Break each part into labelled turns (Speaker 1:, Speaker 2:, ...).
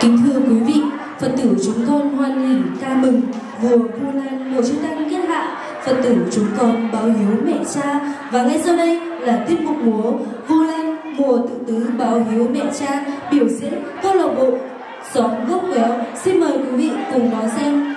Speaker 1: Kính thưa quý vị, Phật tử chúng con hoan hỉ ca mừng vua Vu Lan mùa chúng tăng kết hạ, Phật tử chúng con báo hiếu mẹ cha và ngay sau đây là tiết mục múa Vu Lan mùa tự tứ báo hiếu mẹ cha biểu diễn câu lạc bộ xóm gốc quéo. Xin mời quý vị cùng đón xem.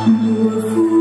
Speaker 2: Xin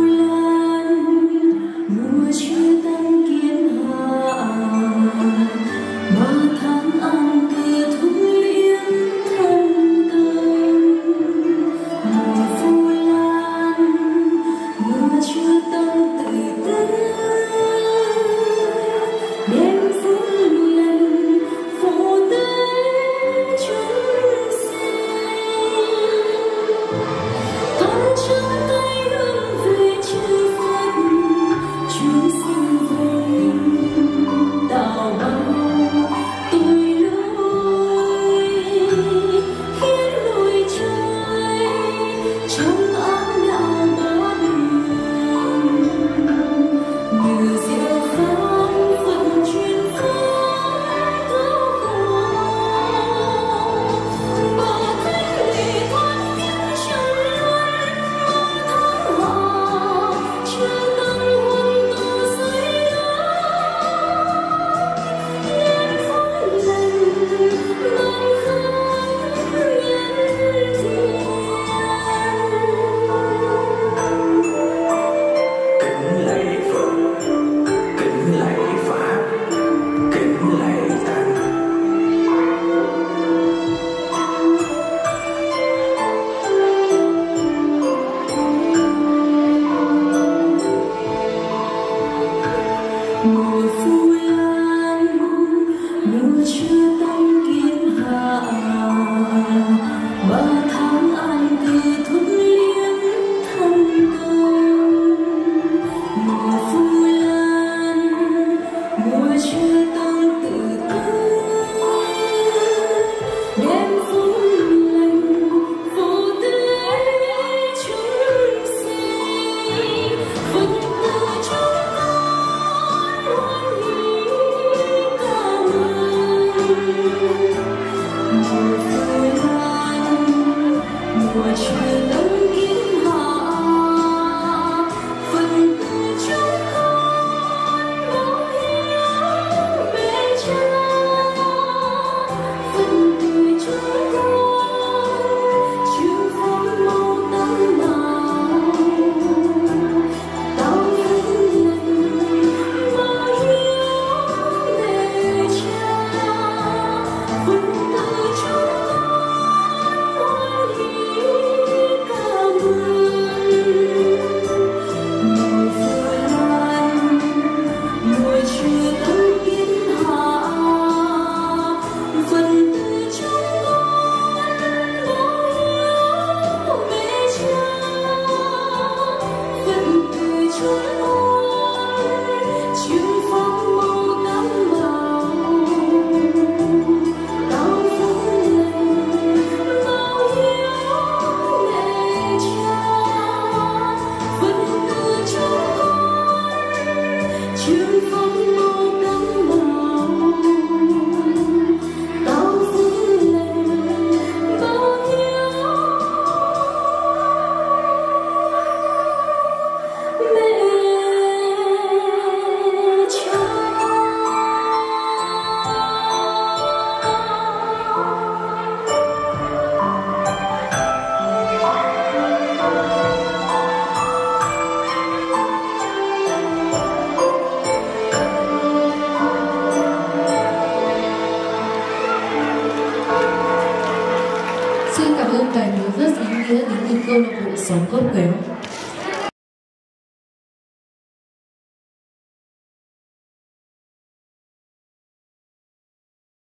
Speaker 2: câu lạc sống góp quéo